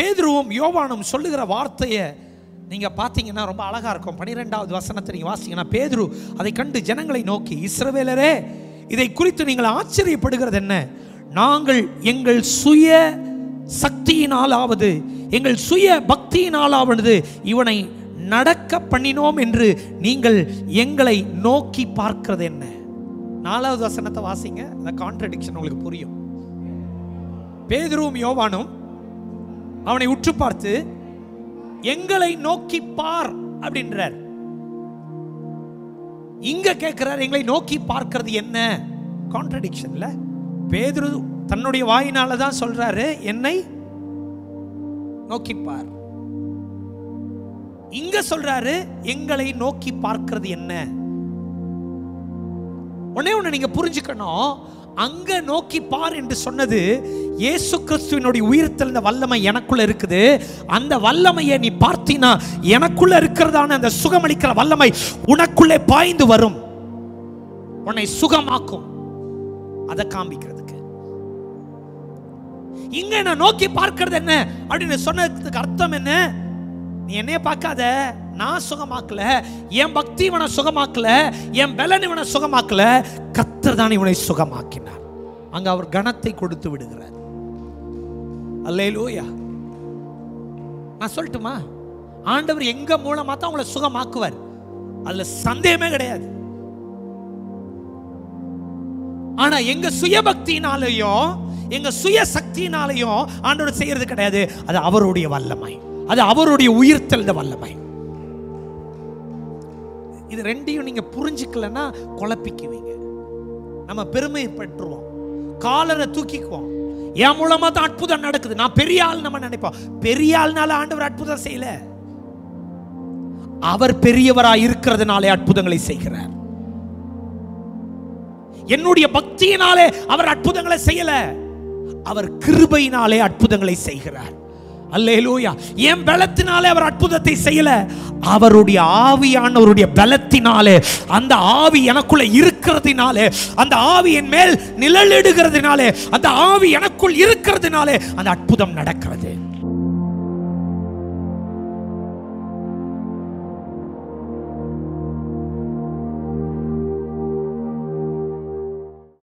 பேதுருவும் யோவானும் சொல்லுகிற வார்த்தையை நீங்கள் பார்த்தீங்கன்னா ரொம்ப அழகாக இருக்கும். பனிரெண்டாவது வசனத்தை நீங்கள் வாசிங்கன்னா பேதுரு அதை கண்டு ஜனங்களை நோக்கி இஸ்ரவேலரே இதை குறித்து நீங்கள் ஆச்சரியப்படுகிறது என்ன? நாங்கள் எங்கள் சுய சக்தியினாலாவது எங்கள் சுய பக்தியினாலாவது இவனை நடக்க பண்ணினோம் என்று நீங்கள் எங்களை நோக்கி பார்க்கிறது என்ன? நாலாவது வசனத்தை வாசிங்க அந்த கான்ட்ரடிக்ஷன் உங்களுக்கு புரியும். பேதுருவும் யோவானும் அவனை உற்று பார்த்து எங்களை நோக்கி பார் அப்படின்றார். இங்க கேட்கிறார் எங்களை நோக்கி பார்க்கிறது என்ன? கான்ட்ரடிக்ஷன்ல பேதுரு தன்னுடைய வாயினால தான் சொல்றாரு என்னை நோக்கி பார். இங்க சொல்றாரு எங்களை நோக்கி பார்க்கிறது என்ன? உடனே ஒண்ணு நீங்க புரிஞ்சுக்கணும். அங்க நோக்கி பார் என்று சொன்னது இயேசு கிறிஸ்துவினுடைய இந்த வல்லமை எனக்குள்ள இருக்குது. அந்த வல்லமையை நீ பார்த்தீனா எனக்குள்ள இருக்கிறதான அந்த சுகமளிக்கிற வல்லமை உனக்குள்ளே பாய்ந்து வரும். உன்னை சுகமாக்கும். அதை காண்பிக்கிறதுக்கு. இங்க நான் நோக்கி பார்க்கிறது என்ன? அப்படின்னு சொன்னதுக்கு அர்த்தம் என்ன? நீ என்னைய பார்க்காத. நான் சுகமாக்கல. என் பக்தி இவனை சுகமாக்கல. என் பலன் இவனை சுகமாக்கல. கத்தர் தான் இவனை சுகமாக்கினார். அங்க அவர் கணத்தை கொடுத்து விடுகிறார். அல்லேலூயா. நான் சொல்லட்டுமா? ஆண்டவர் எங்க மூலமா தான் உங்களை சுகமாக்குவார்? அதுல சந்தேகமே கிடையாது. ஆனா எங்க சுயபக்தியினாலையும் எங்க சுய சக்தியினாலையும் ஆண்டவர் செய்யறது கிடையாது. அது அவருடைய வல்லமை. அது அவருடைய உயிர்த்தெழுந்த வல்லமை. இது ரெண்டையும் நீங்க புரிஞ்சுக்கலன்னா குழப்பிக்குவீங்க. நம்ம பெருமை பெற்றுருவோம் காலரை தூக்கிக்குவோம். என் மூலமா தான் அற்புதம் நடக்குது. நான் பெரிய ஆள் நம்ம நினைப்போம். பெரிய ஆள்னால ஆண்டவர் அற்புதம் செய்யல. அவர் பெரியவராய் இருக்கிறதுனாலே அற்புதங்களை செய்கிறார். என்னுடைய பக்தியினாலே அவர் அற்புதங்களை செய்யல. அவர் கிருபையினாலே அற்புதங்களை செய்கிறார். அல்லேலூயா. என் பலத்தினாலே அவர் அற்புதத்தை செய்யல. அவருடைய ஆவியானவருடைய பலத்தினாலே அந்த ஆவி எனக்குள்ள இருக்கிறதுனாலே அந்த ஆவி என் மேல் நிழலிடுகிறதுனாலே அந்த ஆவி எனக்குள் இருக்கிறதுனாலே அந்த அற்புதம் நடக்கிறது.